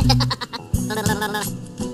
Hehehehe hmm.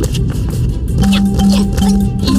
Yeah, yeah, yeah.